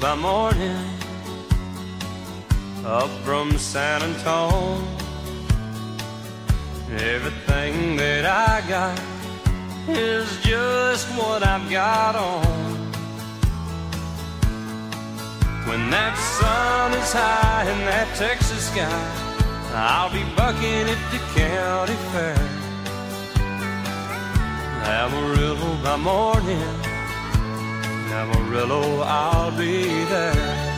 By morning, up from San Antone. Everything that I got is just what I've got on. When that sun is high in that Texas sky, I'll be bucking at the county fair. Amarillo by morning, Amarillo, I'll be there.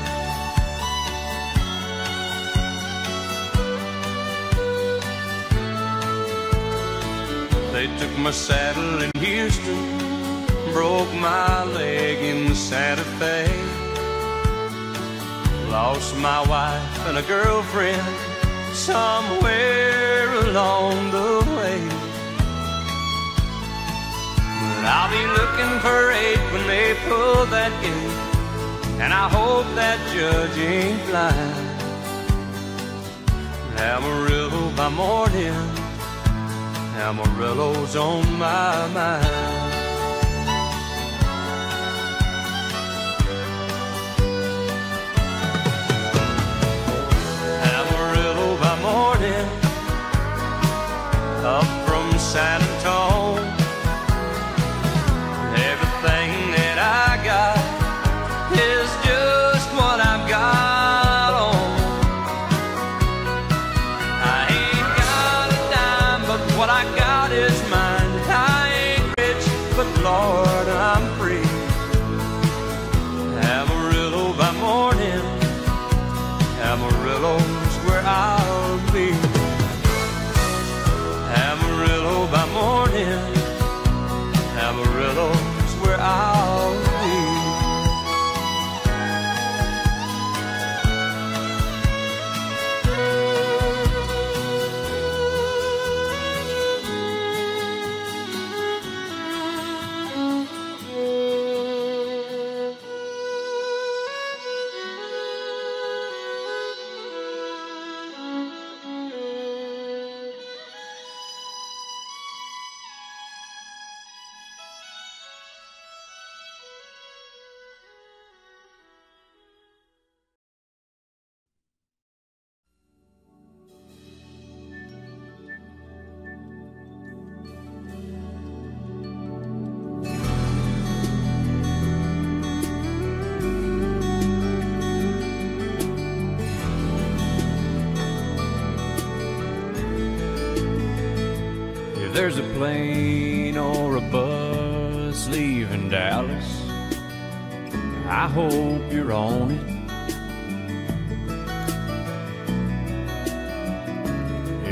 They took my saddle in Houston, broke my leg in Santa Fe. Lost my wife and a girlfriend somewhere along the way. But I'll be looking for eight when they pull that gate, and I hope that judge ain't blind. Amarillo by morning, Amarillo's on my mind.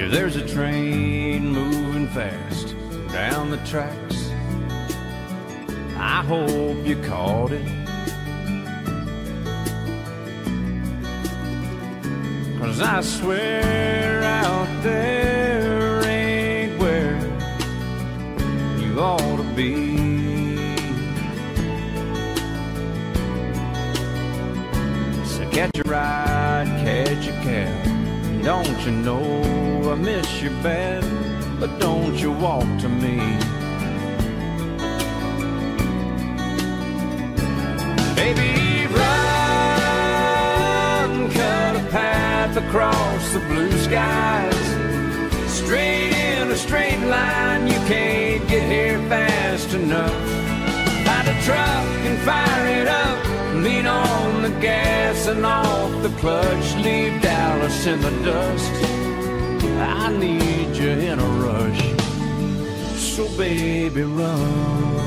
There's a train moving fast down the tracks, I hope you caught it. Cause I swear out there ain't where you ought to be. So catch a ride, catch a cab. Don't you know I miss you bad? But don't you walk to me. Baby, run, cut a path across the blue skies. Straight in a straight line, you can't get here fast enough. Find a truck and fire it up. Lean on the gas and off the clutch. Leave Dallas in the dust. I need you in a rush. So baby, run.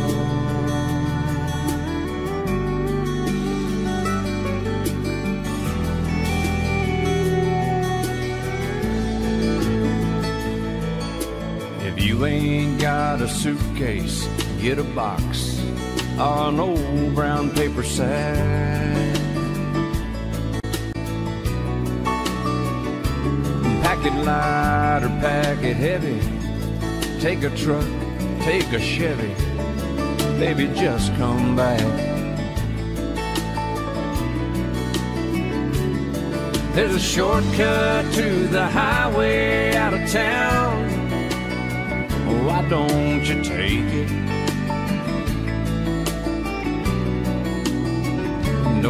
If you ain't got a suitcase, get a box or an old brown paper sack. Pack it light or pack it heavy. Take a truck, take a Chevy. Baby, just come back. There's a shortcut to the highway out of town. Why don't you take it?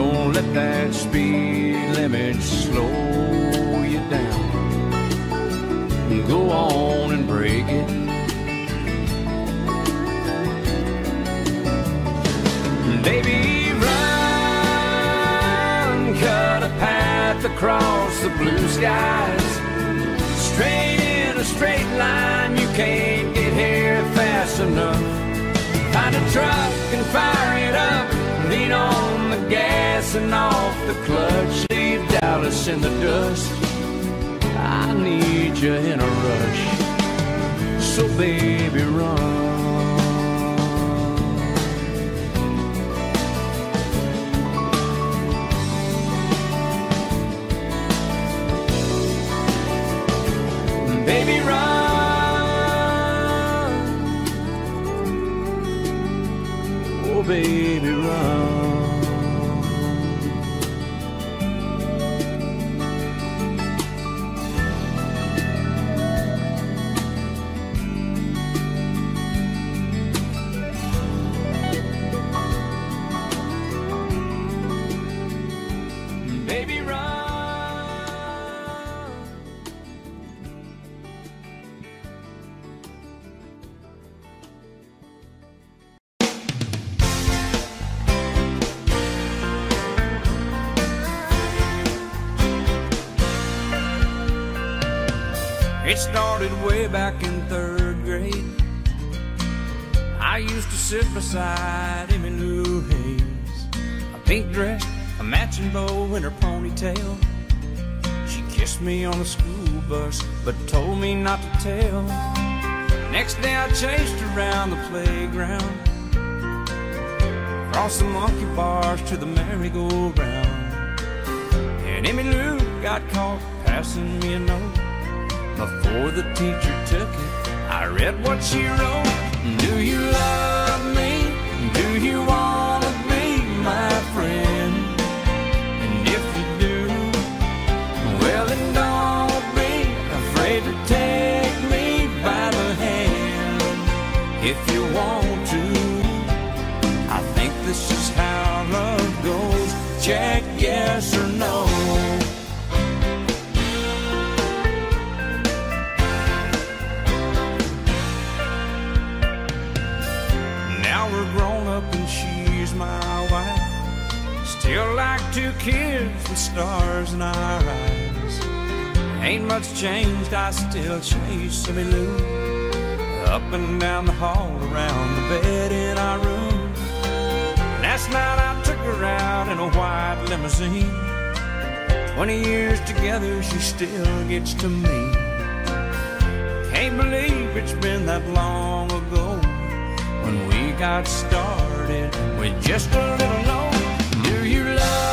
Let that speed limit slow you down. Go on and break it. Baby, run, cut a path across the blue skies. Straight in a straight line, you can't get here fast enough. Find a truck and fire it up. Lean on the gas and off the clutch. Leave Dallas in the dust. I need you in a rush. So baby, run. It started way back in third grade. I used to sit beside Emmy Lou Hayes. A pink dress, a matching bow in her ponytail. She kissed me on the school bus, but told me not to tell. Next day I chased around the playground. Across the monkey bars to the merry-go-round. And Emmy Lou got caught passing me a note. Before the teacher took it, I read what she wrote. Do you love me? Do you wanna be my friend? And if you do, well then don't be afraid to take me by the hand. If you want to, I think this is how love goes. Check yes or no. Stars in our eyes. Ain't much changed, I still chase Emmy Lou. Up and down the hall, around the bed in our room. Last night I took her out in a white limousine. Twenty years together, she still gets to me. Can't believe it's been that long ago when we got started with just a little note. Do you love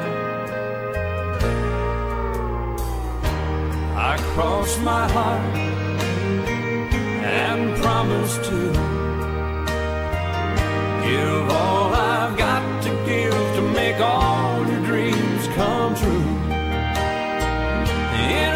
Cross my heart and promise to give all I've got to give to make all your dreams come true. In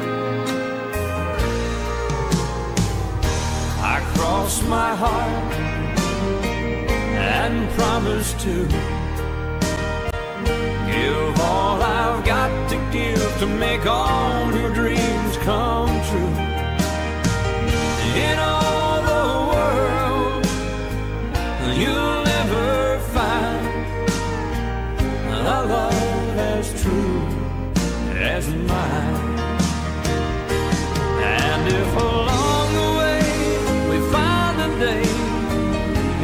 Cross my heart and promise to give all I've got to give to make all your dreams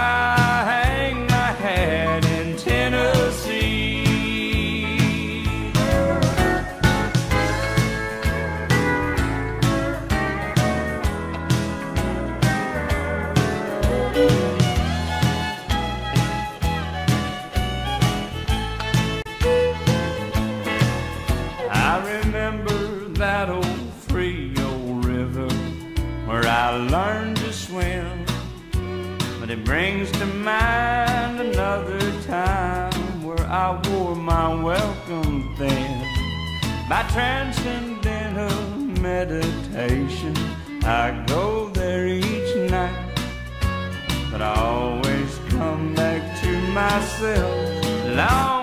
that's brings to mind another time where I wore my welcome thin. By transcendental meditation, I go there each night. But I always come back to myself long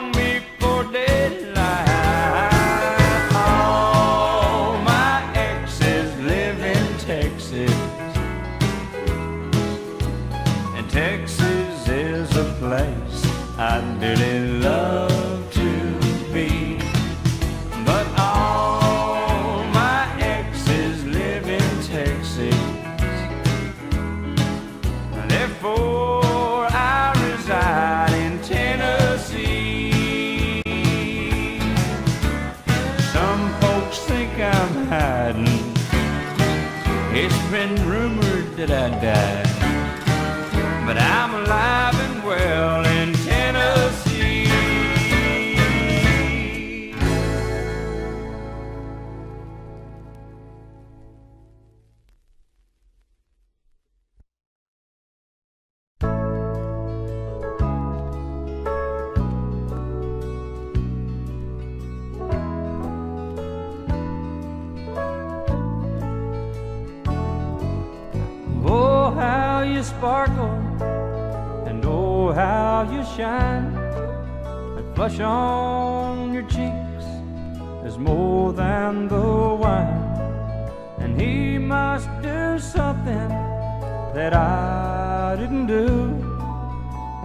sparkle, and oh, how you shine. That flush on your cheeks is more than the wine. And he must do something that I didn't do.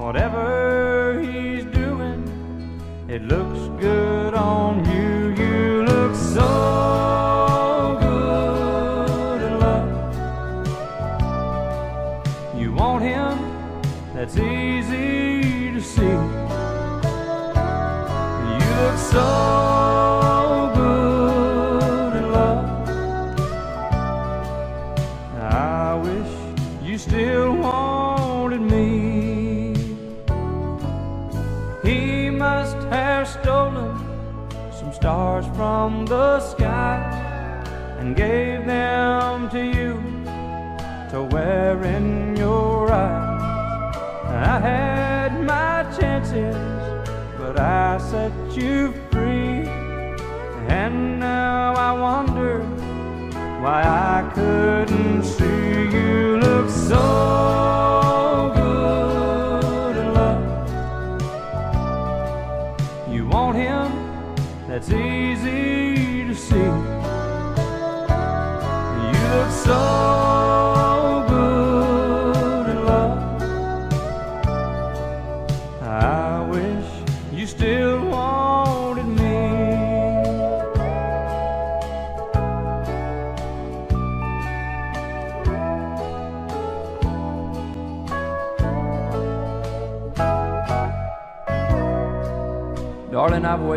Whatever he's doing, it looks good on you. You look so so good in love. I wish you still wanted me. He must have stolen some stars from the sky and gave them to you to wear in your eyes. I had my chances, but I set you now I wonder why I couldn't see you look so good love. You want him? That's easy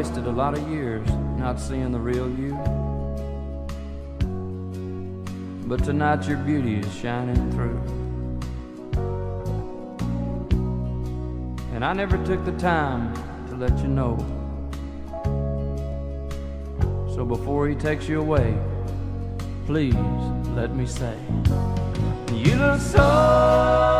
wasted a lot of years not seeing the real you. But tonight your beauty is shining through. And I never took the time to let you know. So before he takes you away, please let me say, You look so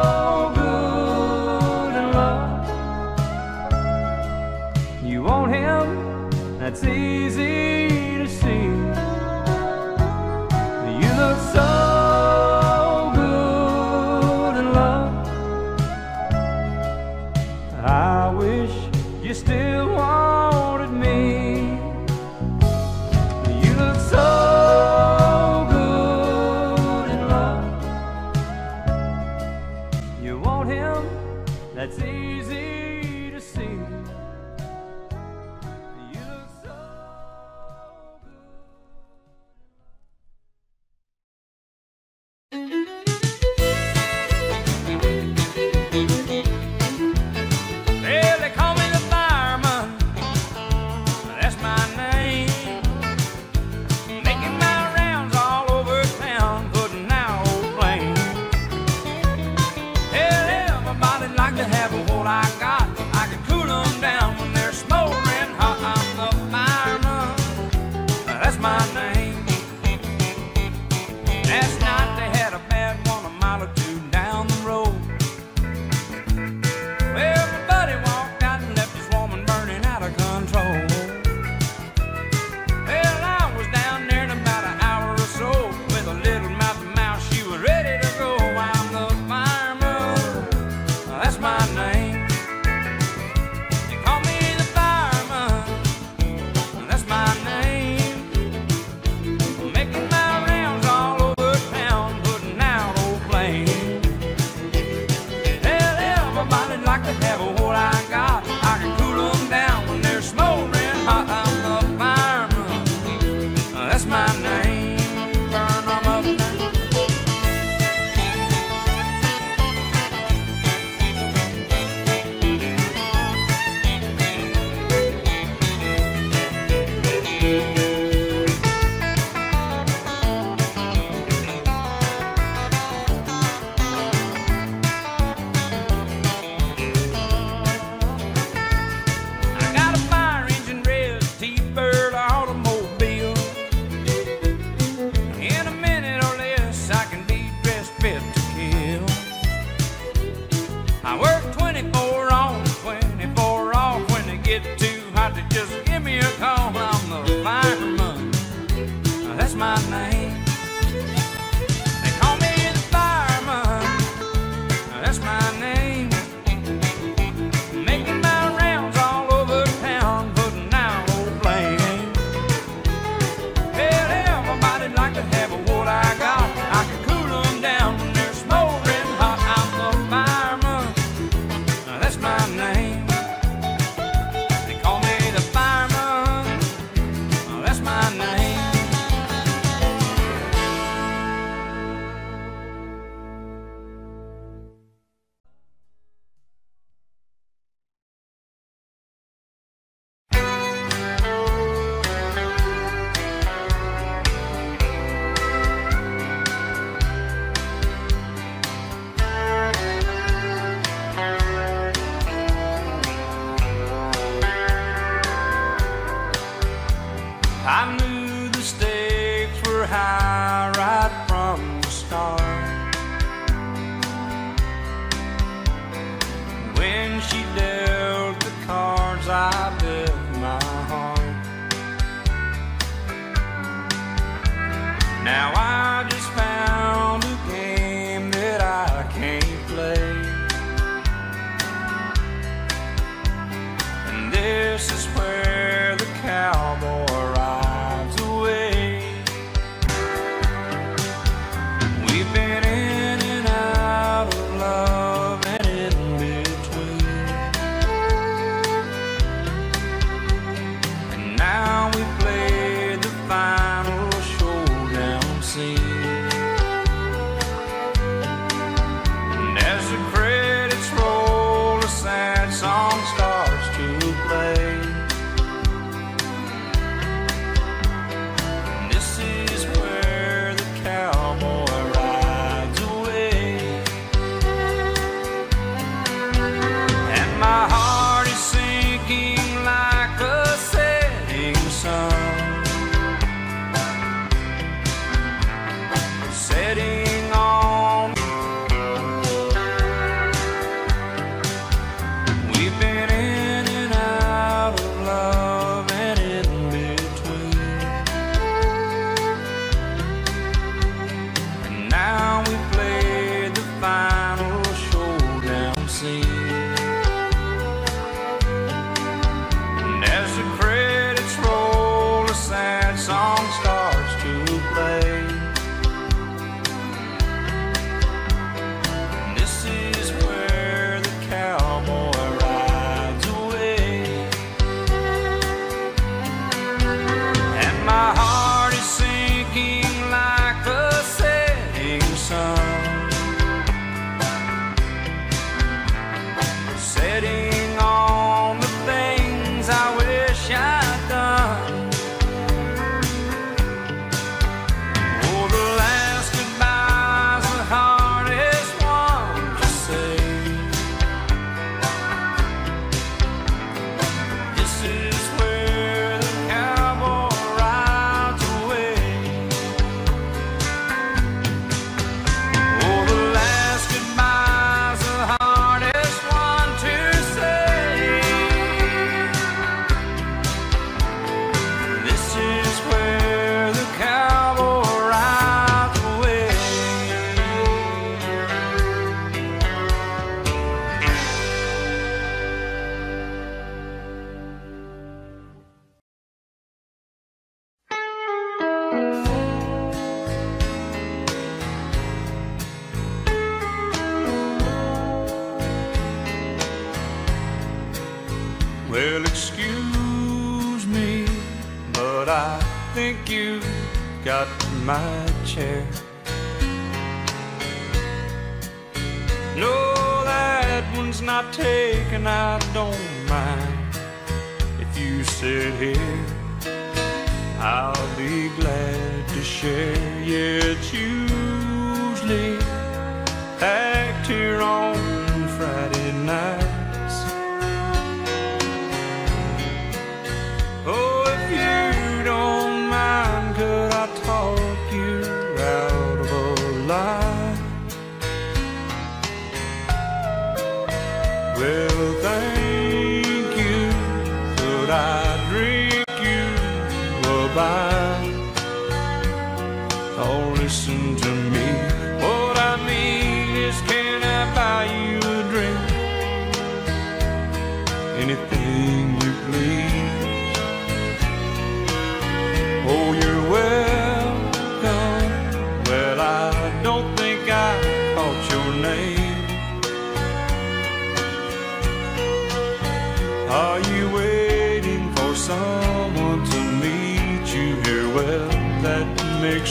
call on the fireman. That's my name.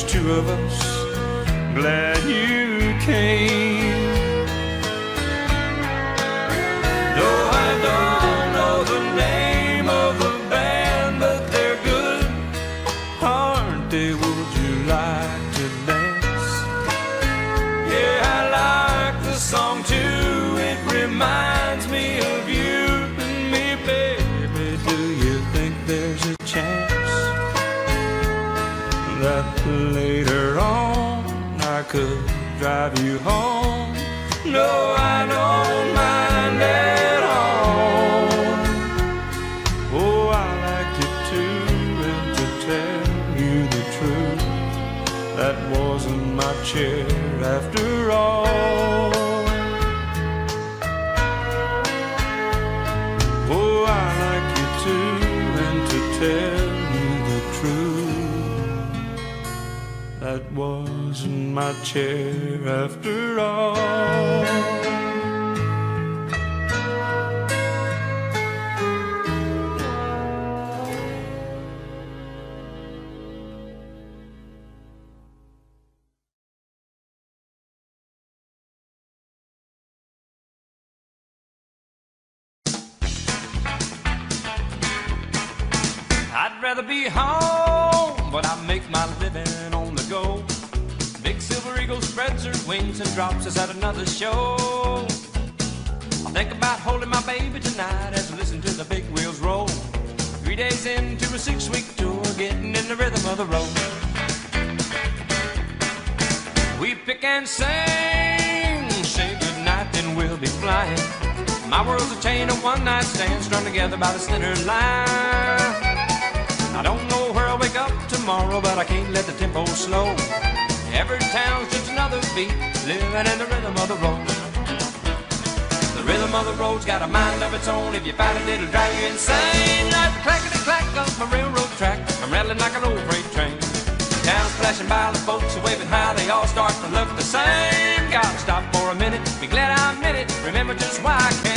Two of us. Glad you came. Drive you home? No, I don't mind my chair after all. At show. I think about holding my baby tonight as I listen to the big wheels roll. Three days into a six-week tour, getting in the rhythm of the road. We pick and sing, say goodnight, then we'll be flying. My world's a chain of one-night stands strung together by the center line. I don't know where I'll wake up tomorrow, but I can't let living in the rhythm of the road. The rhythm of the road's got a mind of its own. If you fight it, it'll drive you insane. Like the clackety clack of a railroad track, I'm rattling like an old freight train. Towns flashing by, the boats are waving high, they all start to look the same. Gotta stop for a minute, be glad I met it. Remember just why I came.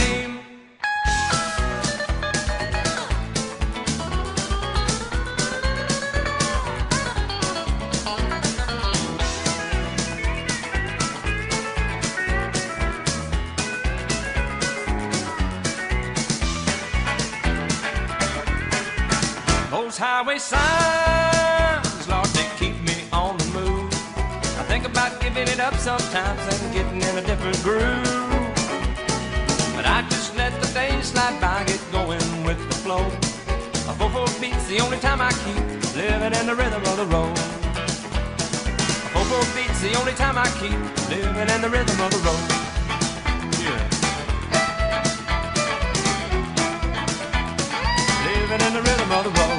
Giving it up sometimes and getting in a different groove. But I just let the days slide by, get going with the flow. A four four beat's the only time I keep living in the rhythm of the road. A four four beat's the only time I keep living in the rhythm of the road. Yeah. Living in the rhythm of the road.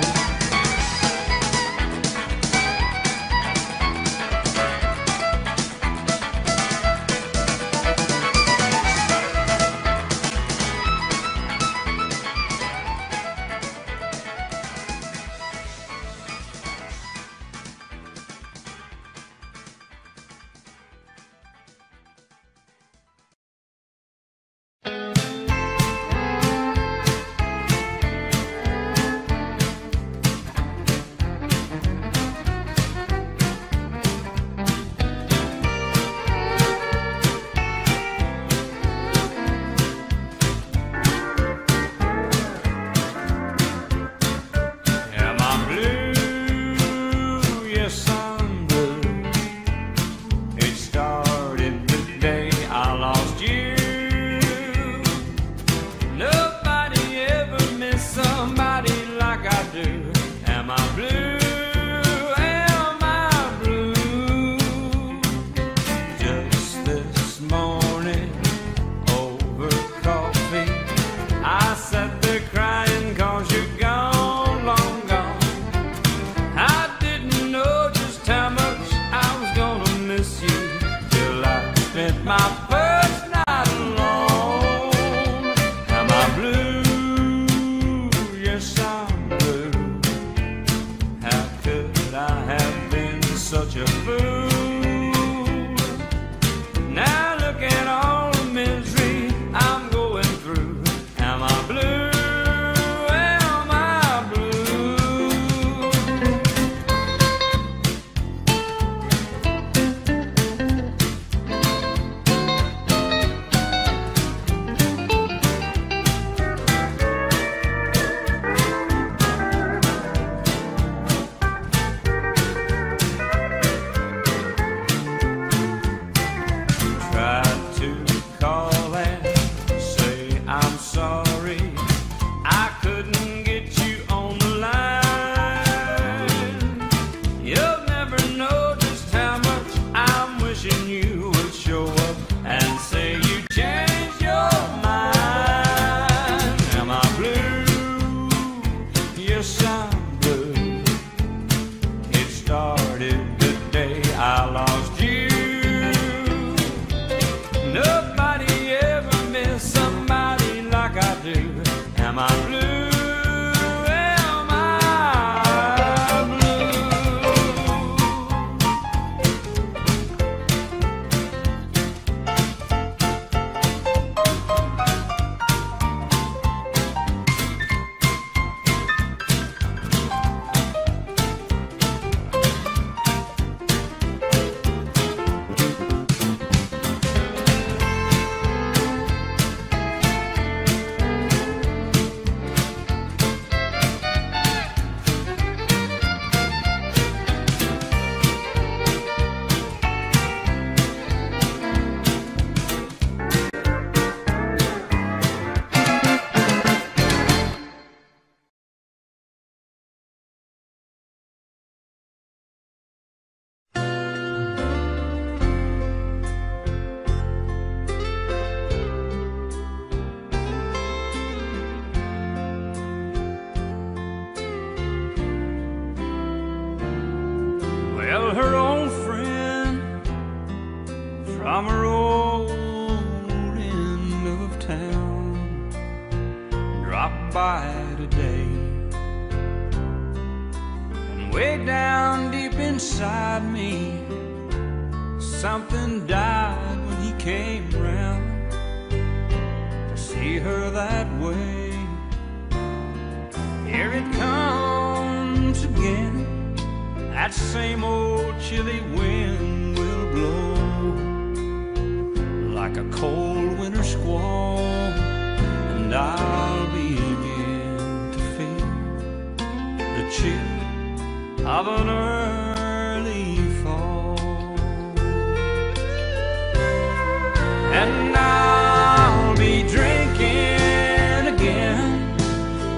And I'll be drinking again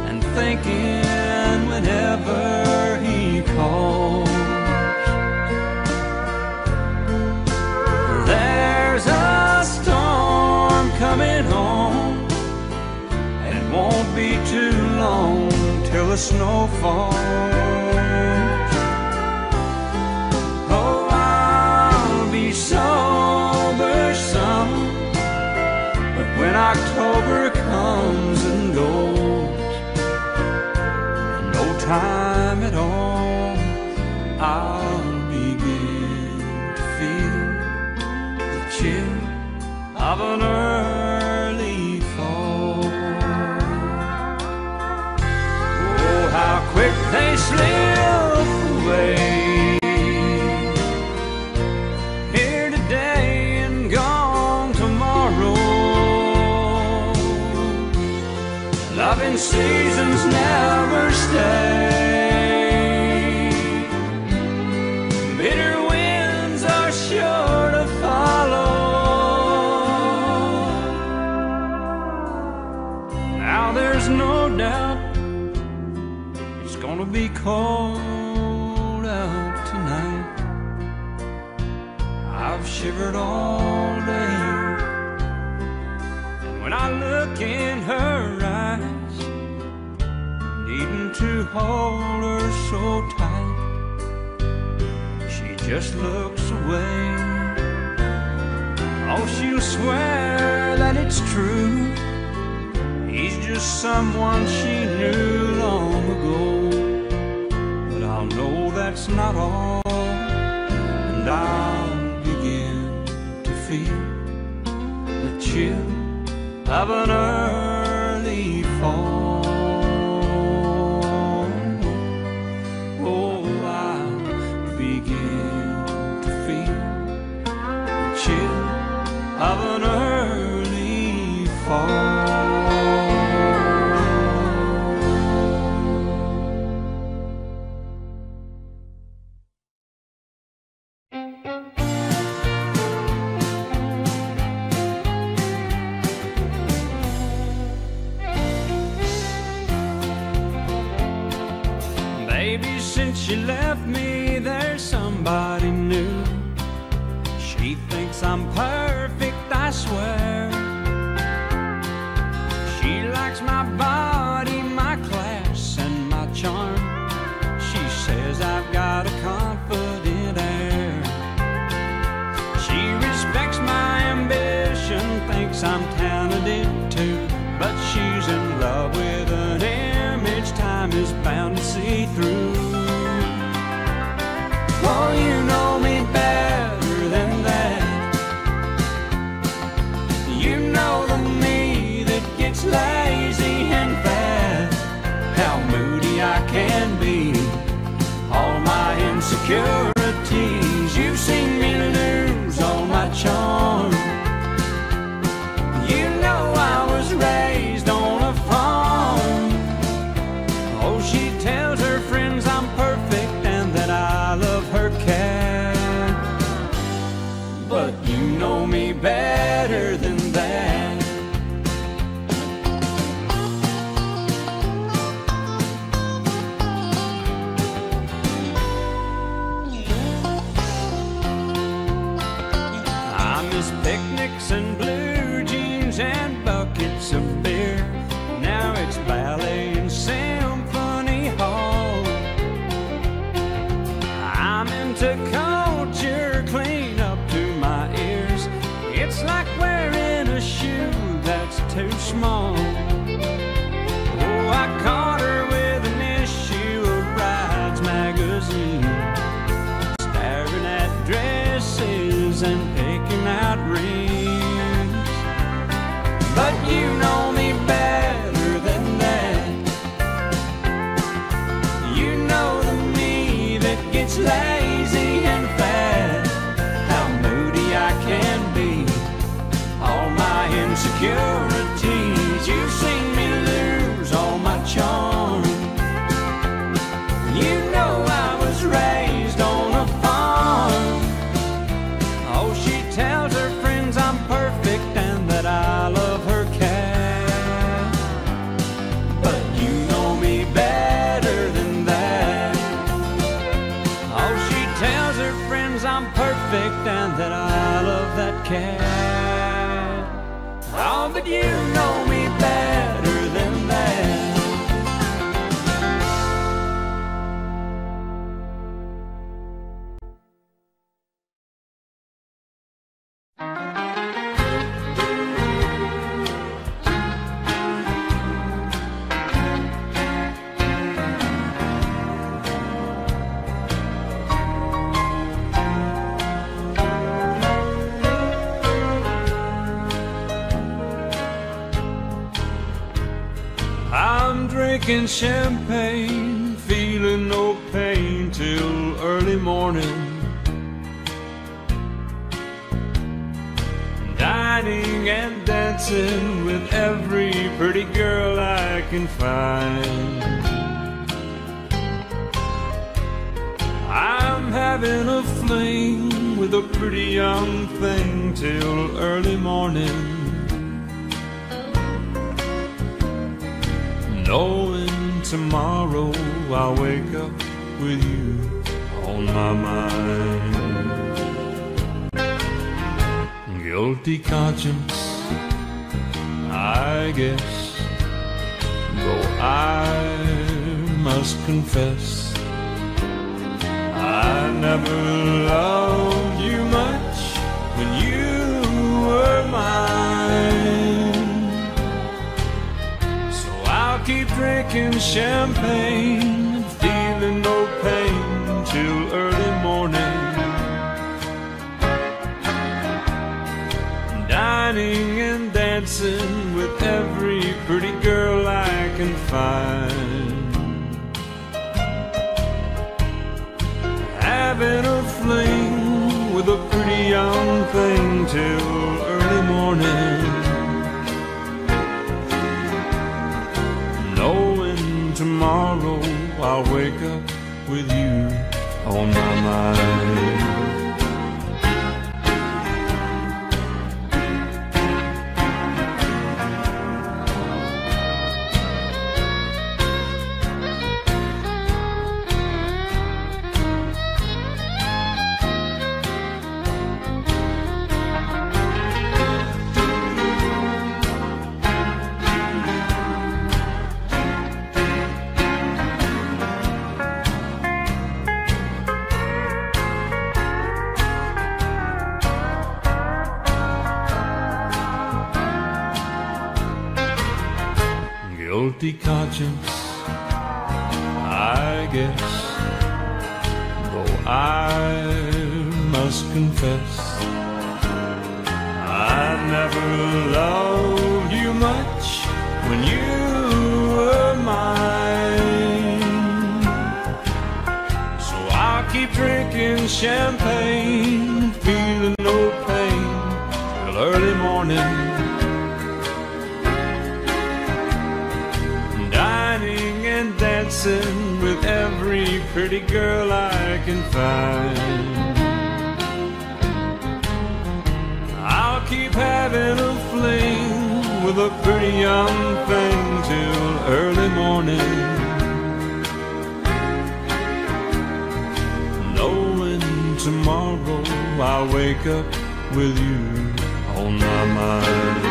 and thinking whenever he calls. There's a storm coming home, and it won't be too long till the snow falls. October comes and goes, no time at all, I'll seasons never stay. Bitter winds are sure to follow. Now there's no doubt it's gonna be cold out tonight. I've shivered all day. And when I look in her hold her so tight, she just looks away. Oh, she'll swear that it's true. He's just someone she knew long ago. But I'll know that's not all, and I'll begin to feel the chill of an earth. moody I can be. All my insecurities. can. All but you. when you were mine. So I'll keep drinking champagne and feeling no pain till early morning. Dining and dancing with every pretty girl I can find. having a fling with a pretty young thing till early morning. Knowing tomorrow I'll wake up with you on my mind. I guess. Though I must confess, I never loved you much when you were mine. So I'll keep drinking champagne, feeling no pain till early morning. Pretty girl I can find. I'll keep having a fling with a pretty young thing till early morning. Knowing tomorrow I'll wake up with you on my mind.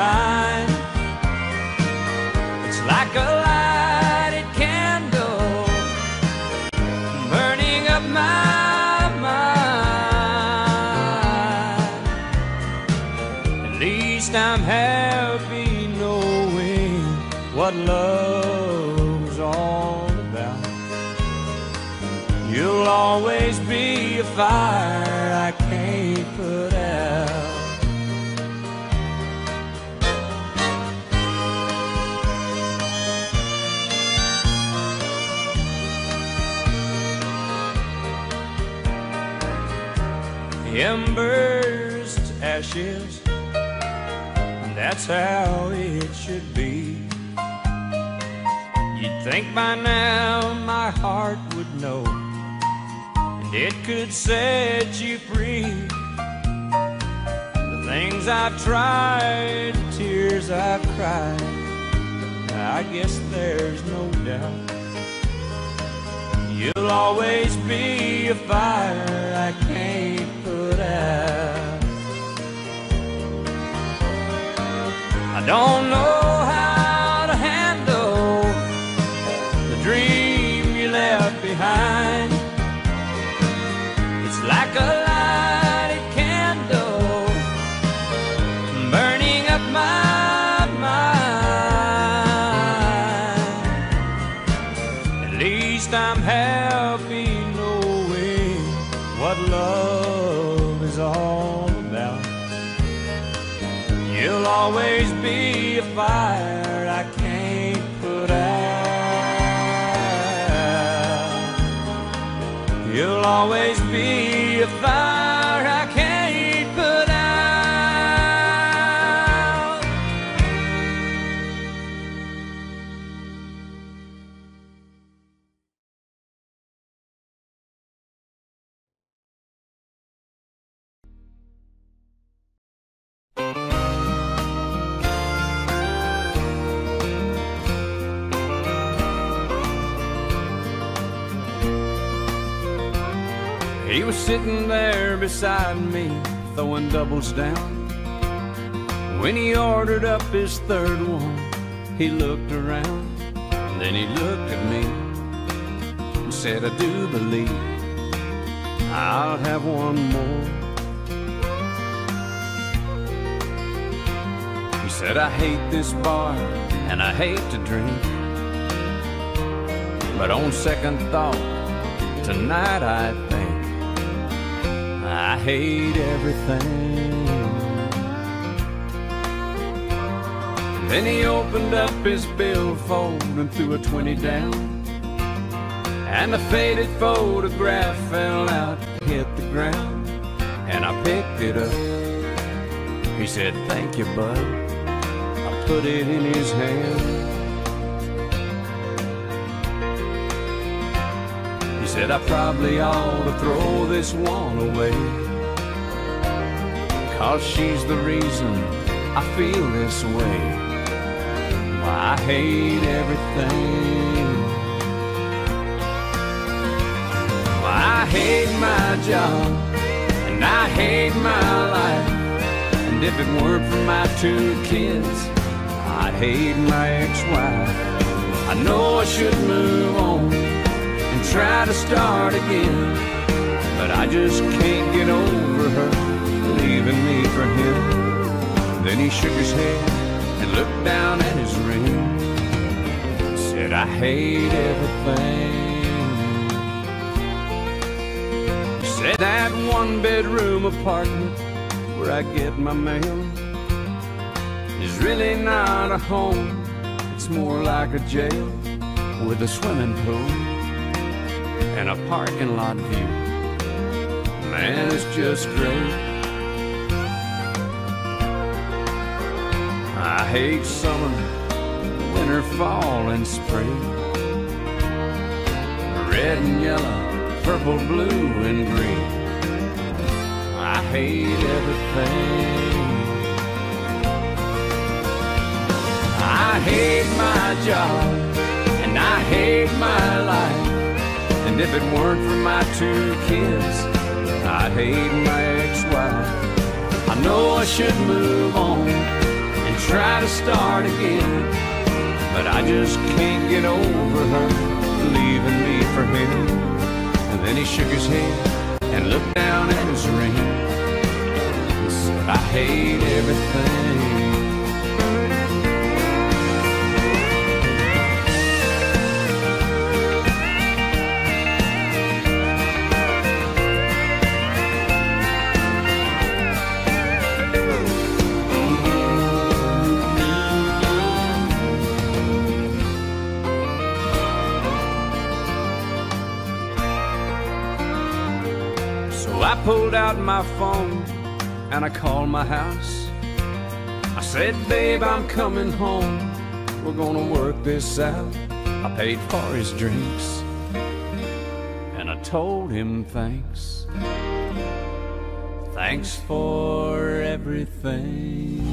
Behind. It's like a lighted candle burning up my mind. At least I'm happy knowing what love's all about. You'll always be a fire that's how it should be. You'd think by now my heart would know, and it could set you free. The things I've tried, the tears I've cried, I guess there's no doubt. You'll always be a fire I can't put out. I don't know how to handle the dream you left behind. Always be a fire beside me, throwing doubles down. When he ordered up his third one, he looked around. Then he looked at me and said, I do believe I'll have one more. He said, I hate this bar and I hate to drink. But on second thought, tonight I think hate everything. Then he opened up his billfold and threw a 20 down. And a faded photograph fell out, hit the ground, and I picked it up. He said, Thank you, bud. I put it in his hand. He said, I probably ought to throw this one away. Cause she's the reason I feel this way. Why I hate everything. Why I hate my job and I hate my life. And if it weren't for my two kids, I'd hate my ex-wife. I know I should move on try to start again, but I just can't get over her leaving me for him. Then he shook his head and looked down at his ring. Said, I hate everything. Said that one bedroom apartment where I get my mail is really not a home. It's more like a jail with a swimming pool and a parking lot view. Man, it's just great. I hate summer, winter, fall, and spring. Red and yellow, purple, blue, and green. I hate everything. I hate my job, and I hate my life. If it weren't for my two kids, I'd hate my ex-wife. I know I should move on and try to start again, but I just can't get over her leaving me for him. And then he shook his head and looked down at his ring I hate everything. I pulled out my phone and I called my house. I said, Babe, I'm coming home. We're gonna work this out. I paid for his drinks and I told him thanks. Thanks for everything.